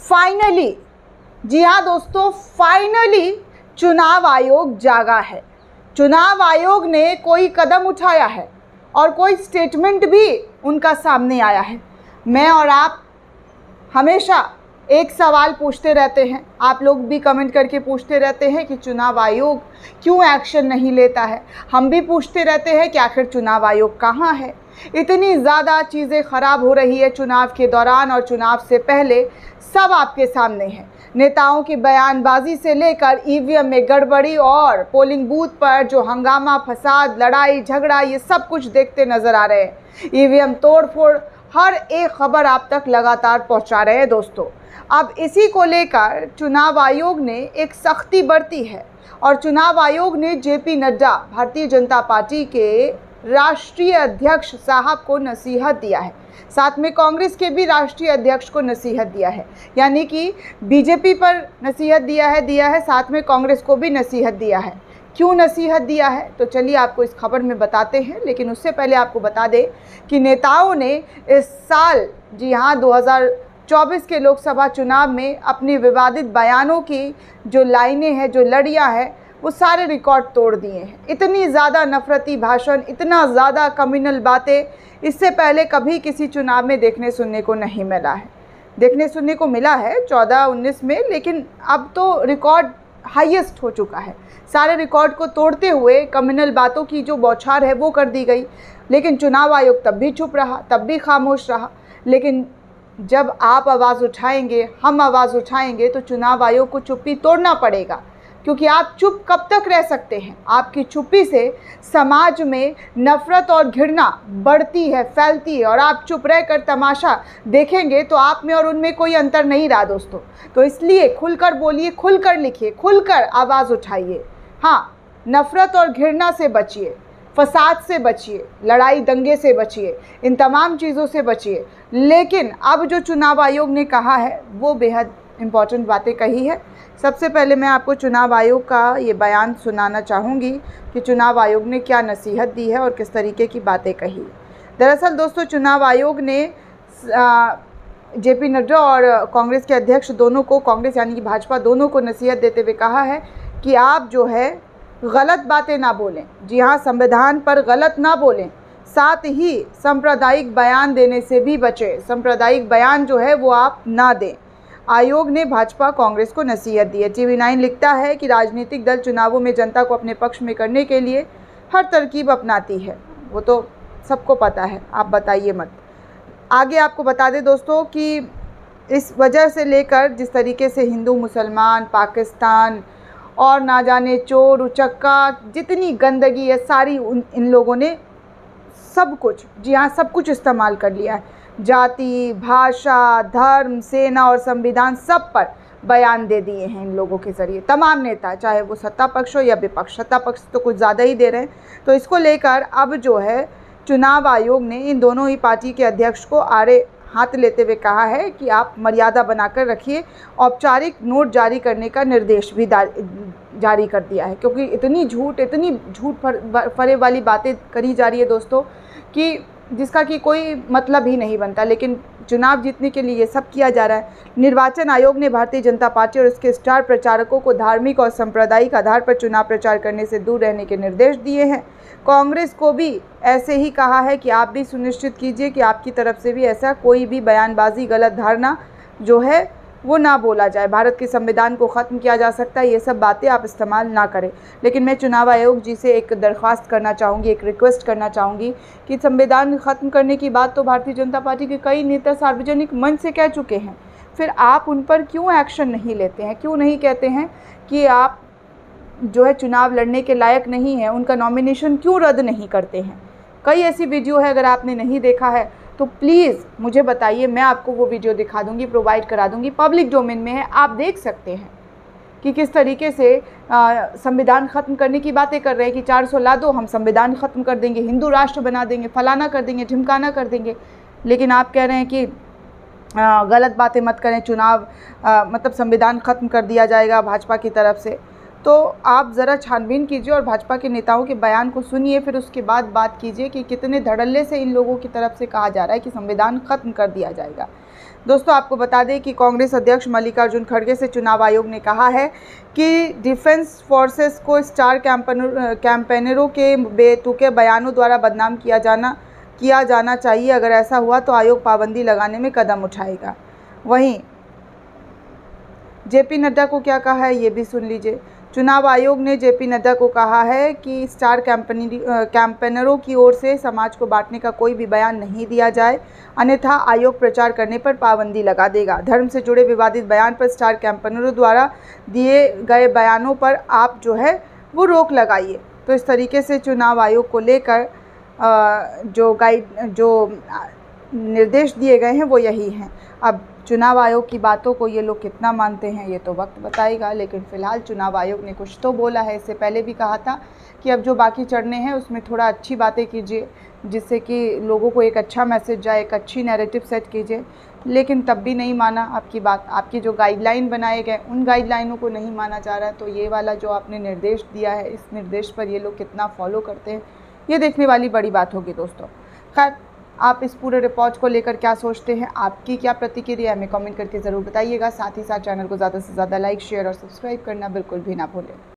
Finally, जी हाँ दोस्तों, finally चुनाव आयोग जागा है। चुनाव आयोग ने कोई कदम उठाया है और कोई स्टेटमेंट भी उनका सामने आया है। मैं और आप हमेशा एक सवाल पूछते रहते हैं। आप लोग भी कमेंट करके पूछते रहते हैं कि चुनाव आयोग क्यों एक्शन नहीं लेता है। हम भी पूछते रहते हैं कि आखिर चुनाव आयोग कहाँ है। इतनी ज़्यादा चीज़ें ख़राब हो रही है चुनाव के दौरान और चुनाव से पहले सब आपके सामने हैं। नेताओं की बयानबाजी से लेकर ईवीएम में गड़बड़ी और पोलिंग बूथ पर जो हंगामा, फसाद, लड़ाई, झगड़ा, ये सब कुछ देखते नज़र आ रहे हैं। ईवीएम तोड़फोड़ हर एक खबर आप तक लगातार पहुँचा रहे हैं दोस्तों। अब इसी को लेकर चुनाव आयोग ने एक सख्ती बरती है और चुनाव आयोग ने जेपी नड्डा, भारतीय जनता पार्टी के राष्ट्रीय अध्यक्ष साहब को नसीहत दिया है। साथ में कांग्रेस के भी राष्ट्रीय अध्यक्ष को नसीहत दिया है। यानी कि बीजेपी पर नसीहत दिया है दिया है, साथ में कांग्रेस को भी नसीहत दिया है। क्यों नसीहत दिया है? तो चलिए आपको इस खबर में बताते हैं, लेकिन उससे पहले आपको बता दें कि नेताओं ने इस साल, जी हाँ 2024 के लोकसभा चुनाव में अपने विवादित बयानों की जो लाइनें हैं, जो लड़ियाँ हैं, वो सारे रिकॉर्ड तोड़ दिए हैं। इतनी ज़्यादा नफरती भाषण, इतना ज़्यादा कम्युनल बातें, इससे पहले कभी किसी चुनाव में देखने सुनने को नहीं मिला है। देखने सुनने को मिला है चौदह उन्नीस में, लेकिन अब तो रिकॉर्ड हाईएस्ट हो चुका है। सारे रिकॉर्ड को तोड़ते हुए कम्युनल बातों की जो बौछार है वो कर दी गई। लेकिन चुनाव आयोग तब भी चुप रहा, तब भी खामोश रहा। लेकिन जब आप आवाज़ उठाएँगे, हम आवाज़ उठाएँगे तो चुनाव आयोग को चुप्पी तोड़ना पड़ेगा। क्योंकि आप चुप कब तक रह सकते हैं? आपकी चुप्पी से समाज में नफ़रत और घृणा बढ़ती है, फैलती है और आप चुप रह कर तमाशा देखेंगे तो आप में और उनमें कोई अंतर नहीं रहा दोस्तों। तो इसलिए खुलकर बोलिए, खुलकर लिखिए, खुलकर आवाज़ उठाइए। हाँ नफ़रत और घृणा से बचिए, फसाद से बचिए, लड़ाई दंगे से बचिए, इन तमाम चीज़ों से बचिए। लेकिन अब जो चुनाव आयोग ने कहा है, वो बेहद इंपॉर्टेंट बातें कही है। सबसे पहले मैं आपको चुनाव आयोग का ये बयान सुनाना चाहूँगी कि चुनाव आयोग ने क्या नसीहत दी है और किस तरीके की बातें कही। दरअसल दोस्तों, चुनाव आयोग ने जे पी नड्डा और कांग्रेस के अध्यक्ष दोनों को, कांग्रेस यानी कि भाजपा दोनों को नसीहत देते हुए कहा है कि आप जो है, गलत बातें ना बोलें। जी हाँ संविधान पर गलत ना बोलें। साथ ही सांप्रदायिक बयान देने से भी बचें। सांप्रदायिक बयान जो है, वो आप ना दें। आयोग ने भाजपा कांग्रेस को नसीहत दी है। टीवी नाइन लिखता है कि राजनीतिक दल चुनावों में जनता को अपने पक्ष में करने के लिए हर तरकीब अपनाती है। वो तो सबको पता है, आप बताइए मत। आगे आपको बता दें दोस्तों कि इस वजह से लेकर जिस तरीके से हिंदू, मुसलमान, पाकिस्तान और ना जाने चोर, उचक्का, जितनी गंदगी है, सारी उन, इन लोगों ने सब कुछ, जी हाँ सब कुछ इस्तेमाल कर लिया है। जाति, भाषा, धर्म, सेना और संविधान सब पर बयान दे दिए हैं इन लोगों के ज़रिए। तमाम नेता, चाहे वो सत्ता पक्ष हो या विपक्ष, सत्ता पक्ष तो कुछ ज़्यादा ही दे रहे हैं। तो इसको लेकर अब जो है, चुनाव आयोग ने इन दोनों ही पार्टी के अध्यक्ष को आरे हाथ लेते हुए कहा है कि आप मर्यादा बनाकर रखिए, औपचारिक नोट जारी करने का निर्देश भी जारी कर दिया है। क्योंकि इतनी झूठ इतनी झूठ फरे वाली बातें करी जा रही है दोस्तों कि जिसका कि कोई मतलब ही नहीं बनता, लेकिन चुनाव जीतने के लिए ये सब किया जा रहा है। निर्वाचन आयोग ने भारतीय जनता पार्टी और उसके स्टार प्रचारकों को धार्मिक और सांप्रदायिक आधार पर चुनाव प्रचार करने से दूर रहने के निर्देश दिए हैं। कांग्रेस को भी ऐसे ही कहा है कि आप भी सुनिश्चित कीजिए कि आपकी तरफ़ से भी ऐसा कोई भी बयानबाजी, गलत धारणा जो है वो ना बोला जाए। भारत के संविधान को ख़त्म किया जा सकता है, ये सब बातें आप इस्तेमाल ना करें। लेकिन मैं चुनाव आयोग जी से एक दरख्वास्त करना चाहूँगी, एक रिक्वेस्ट करना चाहूँगी कि संविधान ख़त्म करने की बात तो भारतीय जनता पार्टी के कई नेता सार्वजनिक मंच से कह चुके हैं। फिर आप उन पर क्यों एक्शन नहीं लेते हैं? क्यों नहीं कहते हैं कि आप जो है चुनाव लड़ने के लायक नहीं है? उनका नॉमिनेशन क्यों रद्द नहीं करते हैं? कई ऐसी वीडियो है, अगर आपने नहीं देखा है तो प्लीज़ मुझे बताइए मैं आपको वो वीडियो दिखा दूँगी प्रोवाइड करा दूँगी। पब्लिक डोमेन में है आप देख सकते हैं कि किस तरीके से संविधान ख़त्म करने की बातें कर रहे हैं कि चार सौ ला दो हम संविधान ख़त्म कर देंगे हिंदू राष्ट्र बना देंगे फलाना कर देंगे ढिमकाना कर देंगे। लेकिन आप कह रहे हैं कि गलत बातें मत करें चुनाव आ, मतलब संविधान ख़त्म कर दिया जाएगा भाजपा की तरफ़ से। तो आप ज़रा छानबीन कीजिए और भाजपा के नेताओं के बयान को सुनिए, फिर उसके बाद बात कीजिए कि कितने धड़ल्ले से इन लोगों की तरफ़ से कहा जा रहा है कि संविधान ख़त्म कर दिया जाएगा। दोस्तों, आपको बता दें कि कांग्रेस अध्यक्ष मल्लिकार्जुन खड़गे से चुनाव आयोग ने कहा है कि डिफेंस फोर्सेस को स्टार कैंपेनरों के बेतुके बयानों द्वारा बदनाम किया जाना किया जाना चाहिए। अगर ऐसा हुआ तो आयोग पाबंदी लगाने में कदम उठाएगा। वहीं जेपी नड्डा को क्या कहा है, ये भी सुन लीजिए। चुनाव आयोग ने जेपी नड्डा को कहा है कि स्टार कैंपनी कैंपेनरों की ओर से समाज को बांटने का कोई भी बयान नहीं दिया जाए, अन्यथा आयोग प्रचार करने पर पाबंदी लगा देगा। धर्म से जुड़े विवादित बयान पर स्टार कैंपेनरों द्वारा दिए गए बयानों पर आप जो है, वो रोक लगाइए। तो इस तरीके से चुनाव आयोग को लेकर जो गाइड, जो निर्देश दिए गए हैं, वो यही हैं। अब चुनाव आयोग की बातों को ये लोग कितना मानते हैं, ये तो वक्त बताएगा, लेकिन फ़िलहाल चुनाव आयोग ने कुछ तो बोला है। इससे पहले भी कहा था कि अब जो बाकी चढ़ने हैं, उसमें थोड़ा अच्छी बातें कीजिए, जिससे कि लोगों को एक अच्छा मैसेज जाए, एक अच्छी नैरेटिव सेट कीजिए। लेकिन तब भी नहीं माना आपकी बात, आपकी जो गाइडलाइन बनाए गए, उन गाइडलाइनों को नहीं माना जा रहा तो ये वाला जो आपने निर्देश दिया है, इस निर्देश पर ये लोग कितना फॉलो करते हैं, ये देखने वाली बड़ी बात होगी दोस्तों। खैर आप इस पूरे रिपोर्ट को लेकर क्या सोचते हैं? आपकी क्या प्रतिक्रिया हमें कमेंट करके ज़रूर बताइएगा। साथ ही साथ चैनल को ज़्यादा से ज़्यादा लाइक शेयर और सब्सक्राइब करना बिल्कुल भी ना भूलें।